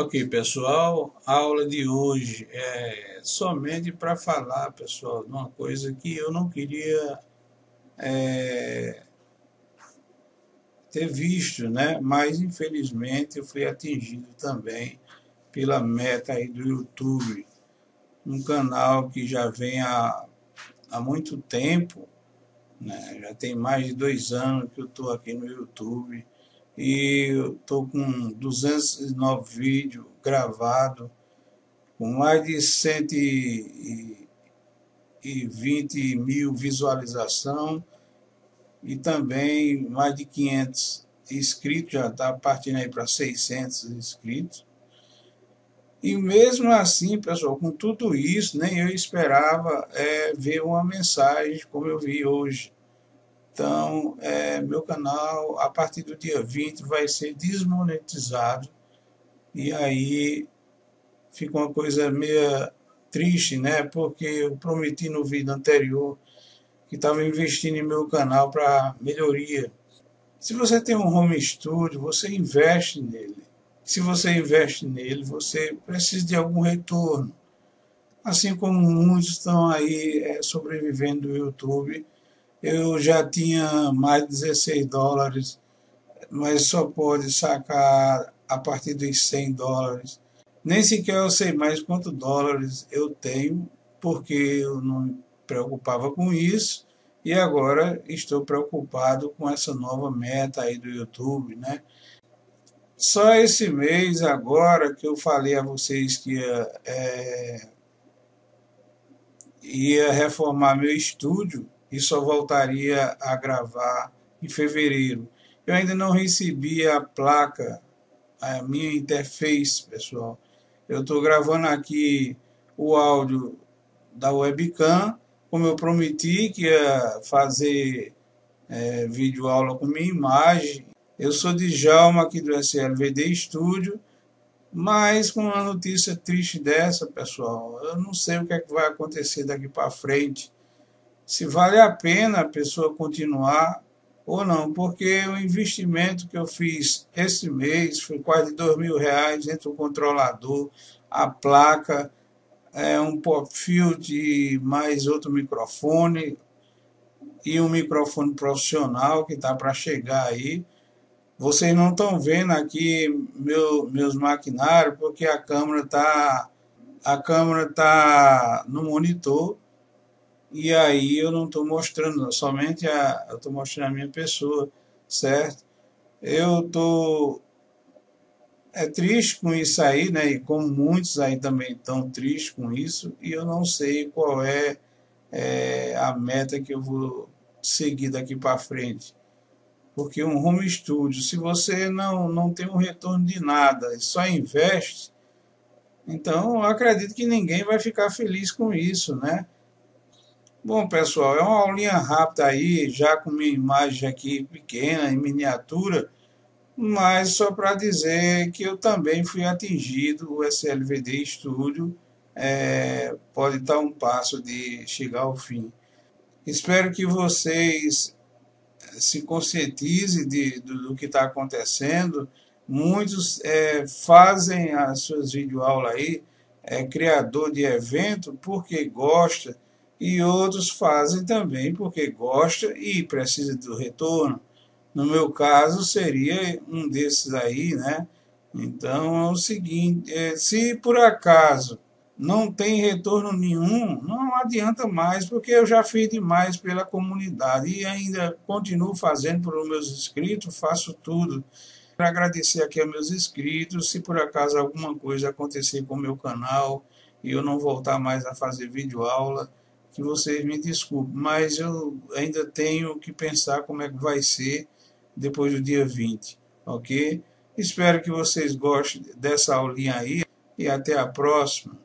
Ok, pessoal, a aula de hoje é somente para falar, pessoal, de uma coisa que eu não queria é, ter visto, né? Mas, infelizmente, eu fui atingido também pela meta aí do YouTube, um canal que já vem há, há muito tempo, né? já tem mais de dois anos que eu estou aqui no YouTube, e eu estou com 209 vídeos gravados, com mais de 120 mil visualizações e também mais de 500 inscritos, já está partindo aí para 600 inscritos. E mesmo assim, pessoal, com tudo isso, nem eu esperava é, ver uma mensagem como eu vi hoje. Então, é, meu canal, a partir do dia 20, vai ser desmonetizado. E aí fica uma coisa meio triste, né? Porque eu prometi no vídeo anterior que estava investindo em meu canal para melhoria. Se você tem um home studio, você investe nele. Se você investe nele, você precisa de algum retorno. Assim como muitos estão aí é, sobrevivendo do YouTube eu já tinha mais de 16 dólares, mas só pode sacar a partir dos 100 dólares. Nem sequer eu sei mais quantos dólares eu tenho, porque eu não me preocupava com isso, e agora estou preocupado com essa nova meta aí do YouTube, né? Só esse mês agora que eu falei a vocês que ia, é, ia reformar meu estúdio, e só voltaria a gravar em fevereiro. Eu ainda não recebi a placa, a minha interface, pessoal. Eu estou gravando aqui o áudio da webcam, como eu prometi que ia fazer é, vídeo aula com minha imagem. Eu sou de Jalma aqui do SLVD Studio, mas com uma notícia triste dessa, pessoal, eu não sei o que, é que vai acontecer daqui para frente se vale a pena a pessoa continuar ou não, porque o investimento que eu fiz esse mês foi quase dois mil reais entre o controlador, a placa, é, um pop field mais outro microfone e um microfone profissional que está para chegar aí. Vocês não estão vendo aqui meu, meus maquinários porque a câmera está a câmera tá no monitor e aí eu não estou mostrando, somente a, eu estou mostrando a minha pessoa, certo? Eu estou é triste com isso aí, né? E como muitos aí também estão tristes com isso, e eu não sei qual é, é a meta que eu vou seguir daqui para frente. Porque um home studio, se você não, não tem um retorno de nada, só investe, então eu acredito que ninguém vai ficar feliz com isso, né? Bom, pessoal, é uma aulinha rápida aí, já com minha imagem aqui pequena, em miniatura, mas só para dizer que eu também fui atingido, o SLVD Studio é, pode estar um passo de chegar ao fim. Espero que vocês se conscientizem de, do, do que está acontecendo. Muitos é, fazem as suas videoaulas aí, é criador de evento, porque gosta, e outros fazem também porque gosta e precisa do retorno. No meu caso, seria um desses aí, né? Então é o seguinte: é, se por acaso não tem retorno nenhum, não adianta mais, porque eu já fiz demais pela comunidade e ainda continuo fazendo os meus inscritos, faço tudo. Para agradecer aqui aos meus inscritos, se por acaso alguma coisa acontecer com o meu canal e eu não voltar mais a fazer vídeo aula, que vocês me desculpem, mas eu ainda tenho que pensar como é que vai ser depois do dia 20, ok? Espero que vocês gostem dessa aulinha aí e até a próxima.